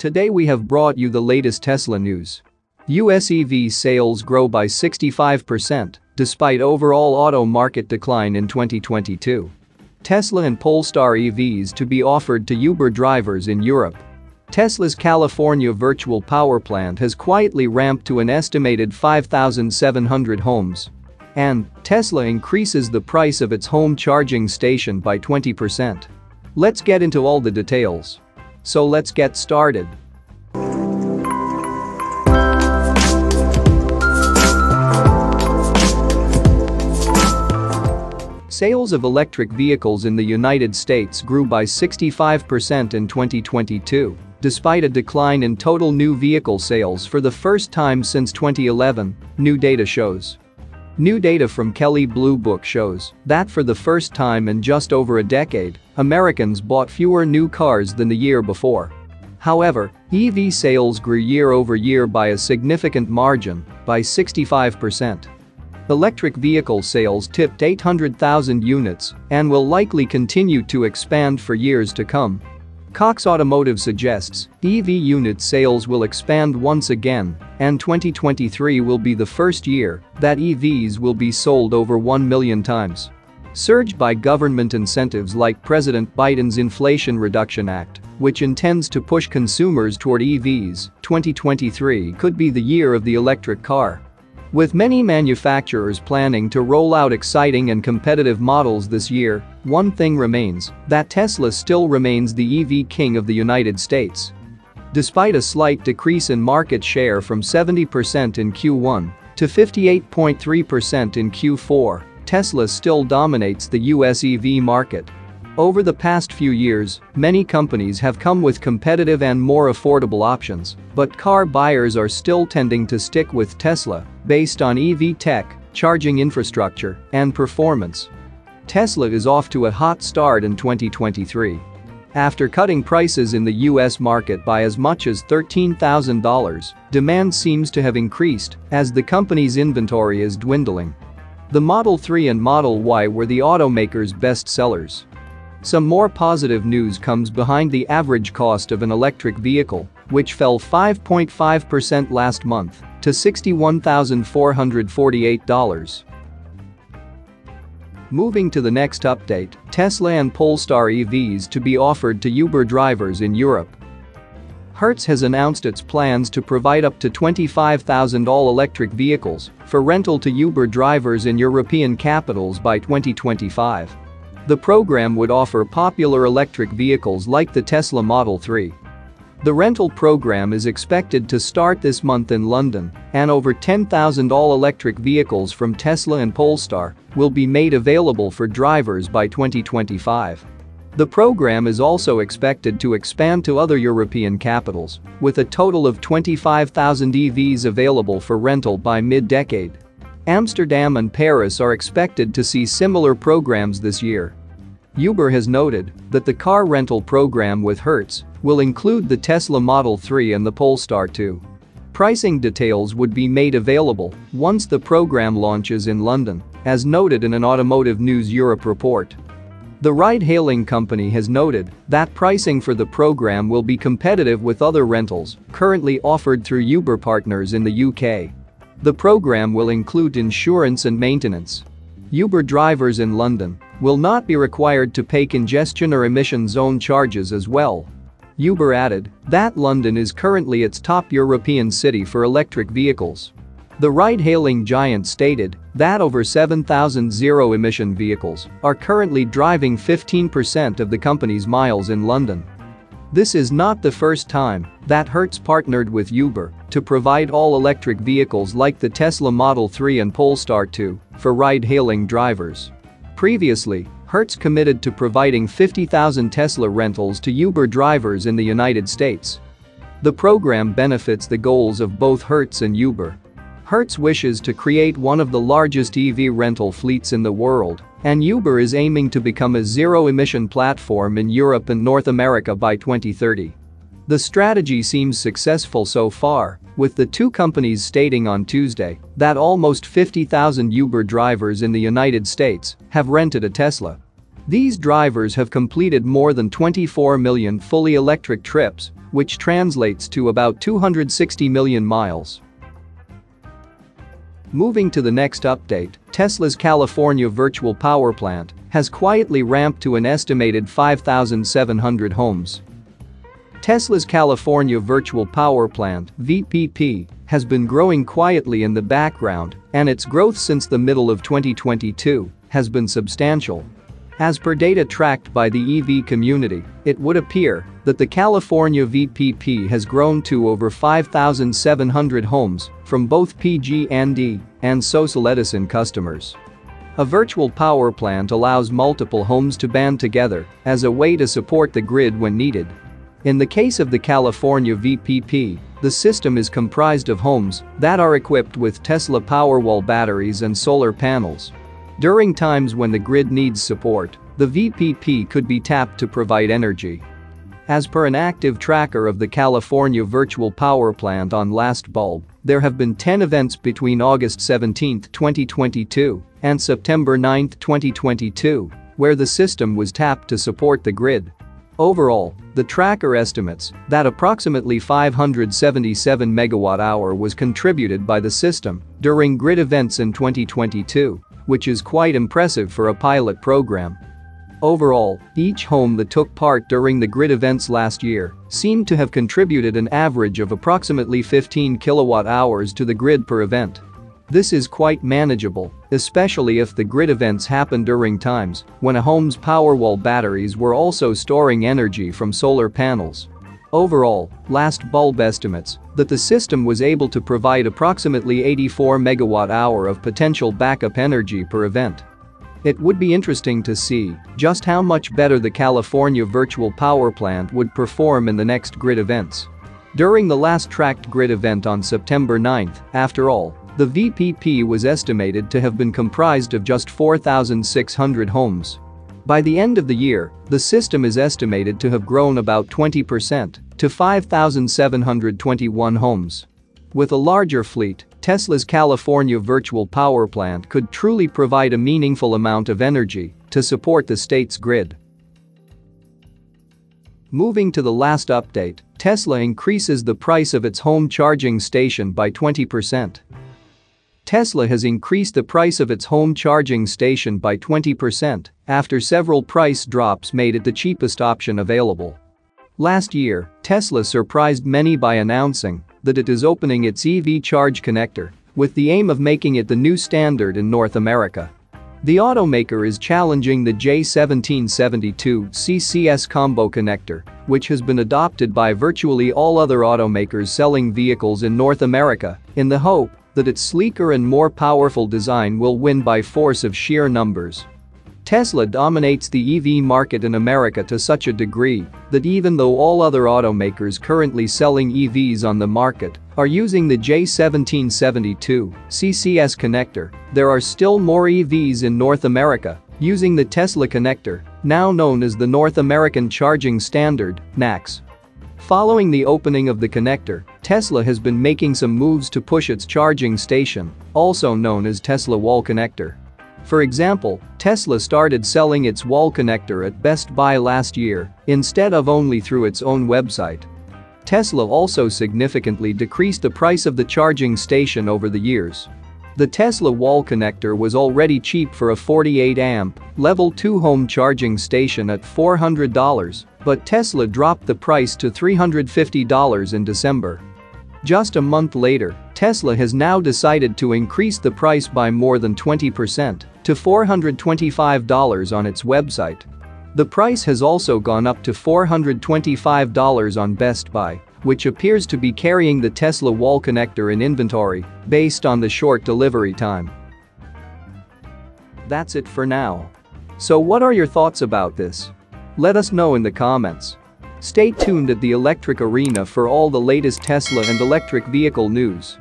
Today we have brought you the latest Tesla news. US EV sales grow by 65% despite overall auto market decline in 2022. Tesla and Polestar EVs to be offered to Uber drivers in Europe. Tesla's California virtual power plant has quietly ramped to an estimated 5,700 homes. And Tesla increases the price of its home charging station by 20%. Let's get into all the details. So let's get started. Sales of electric vehicles in the United States grew by 65% in 2022, despite a decline in total new vehicle sales for the first time since 2011, new data shows. New data from Kelley Blue Book shows that for the first time in just over a decade, Americans bought fewer new cars than the year before. However, EV sales grew year over year by a significant margin, by 65%. Electric vehicle sales tipped 800,000 units and will likely continue to expand for years to come. Cox Automotive suggests EV unit sales will expand once again and 2023 will be the first year that EVs will be sold over 1 million times. Surged by government incentives like President Biden's Inflation Reduction Act, which intends to push consumers toward EVs, 2023 could be the year of the electric car. With many manufacturers planning to roll out exciting and competitive models this year, one thing remains that Tesla still remains the EV king of the United States. Despite a slight decrease in market share from 70% in Q1 to 58.3% in Q4, Tesla still dominates the US EV market. Over the past few years, many companies have come with competitive and more affordable options, but car buyers are still tending to stick with Tesla based on EV tech, charging infrastructure, and performance. Tesla is off to a hot start in 2023. After cutting prices in the US market by as much as $13,000, demand seems to have increased as the company's inventory is dwindling. The Model 3 and Model Y were the automaker's best sellers. Some more positive news comes behind the average cost of an electric vehicle, which fell 5.5% last month to $61,448. Moving to the next update, Tesla and Polestar EVs to be offered to Uber drivers in Europe. Hertz has announced its plans to provide up to 25,000 all-electric vehicles for rental to Uber drivers in European capitals by 2025. The program would offer popular electric vehicles like the Tesla Model 3. The rental program is expected to start this month in London, and over 10,000 all-electric vehicles from Tesla and Polestar will be made available for drivers by 2025. The program is also expected to expand to other European capitals, with a total of 25,000 EVs available for rental by mid-decade. Amsterdam and Paris are expected to see similar programs this year. Uber has noted that the car rental program with Hertz will include the Tesla Model 3 and the Polestar 2. Pricing details would be made available once the program launches in London, as noted in an Automotive News Europe report. The ride-hailing company has noted that pricing for the program will be competitive with other rentals currently offered through Uber partners in the UK. The program will include insurance and maintenance. Uber drivers in London will not be required to pay congestion or emission zone charges as well. Uber added that London is currently its top European city for electric vehicles. The ride-hailing giant stated that over 7,000 zero-emission vehicles are currently driving 15% of the company's miles in London. This is not the first time that Hertz partnered with Uber to provide all-electric vehicles like the Tesla Model 3 and Polestar 2 for ride-hailing drivers. Previously, Hertz committed to providing 50,000 Tesla rentals to Uber drivers in the United States. The program benefits the goals of both Hertz and Uber. Hertz wishes to create one of the largest EV rental fleets in the world and Uber is aiming to become a zero-emission platform in Europe and North America by 2030. The strategy seems successful so far, with the two companies stating on Tuesday that almost 50,000 Uber drivers in the United States have rented a Tesla. These drivers have completed more than 24 million fully electric trips, which translates to about 260 million miles. Moving to the next update, Tesla's California virtual power plant has quietly ramped to an estimated 5,700 homes. Tesla's California Virtual Power Plant VPP, has been growing quietly in the background, and its growth since the middle of 2022 has been substantial. As per data tracked by the EV community, it would appear that the California VPP has grown to over 5,700 homes from both PG&E and SoCal Edison customers. A virtual power plant allows multiple homes to band together as a way to support the grid when needed in the case of the California VPP, the system is comprised of homes that are equipped with Tesla Powerwall batteries and solar panels. During times when the grid needs support, the VPP could be tapped to provide energy. As per an active tracker of the California Virtual Power Plant on Last Bulb, there have been 10 events between August 17, 2022 and September 9, 2022, where the system was tapped to support the grid. Overall, the tracker estimates that approximately 577 megawatt-hour was contributed by the system during grid events in 2022, which is quite impressive for a pilot program. Overall, each home that took part during the grid events last year seemed to have contributed an average of approximately 15 kilowatt hours to the grid per event. This is quite manageable, especially if the grid events happen during times when a home's Powerwall batteries were also storing energy from solar panels. Overall, last bulb estimates that the system was able to provide approximately 84 megawatt-hour of potential backup energy per event. It would be interesting to see just how much better the California virtual power plant would perform in the next grid events. During the last tracked grid event on September 9, after all, the VPP was estimated to have been comprised of just 4,600 homes. By the end of the year, the system is estimated to have grown about 20% to 5,721 homes. With a larger fleet, Tesla's California virtual power plant could truly provide a meaningful amount of energy to support the state's grid. Moving to the last update, Tesla increases the price of its home charging station by 20%. Tesla has increased the price of its home charging station by 20% after several price drops made it the cheapest option available. Last year, Tesla surprised many by announcing that it is opening its EV charge connector with the aim of making it the new standard in North America. The automaker is challenging the J1772 CCS combo connector, which has been adopted by virtually all other automakers selling vehicles in North America, in the hope that its sleeker and more powerful design will win by force of sheer numbers. Tesla dominates the EV market in America to such a degree that even though all other automakers currently selling EVs on the market are using the J1772 CCS connector, there are still more EVs in North America using the Tesla connector, now known as the North American Charging Standard, NACS. Following the opening of the connector, Tesla has been making some moves to push its charging station, also known as Tesla Wall Connector. For example, Tesla started selling its wall connector at Best Buy last year instead of only through its own website. Tesla also significantly decreased the price of the charging station over the years. The Tesla wall connector was already cheap for a 48 amp, level 2 home charging station at $400, but Tesla dropped the price to $350 in December. Just a month later, Tesla has now decided to increase the price by more than 20% to $425 on its website. The price has also gone up to $425 on Best Buy, which appears to be carrying the Tesla wall connector in inventory based on the short delivery time. That's it for now. So what are your thoughts about this? Let us know in the comments. Stay tuned at the Electric Arena for all the latest Tesla and electric vehicle news.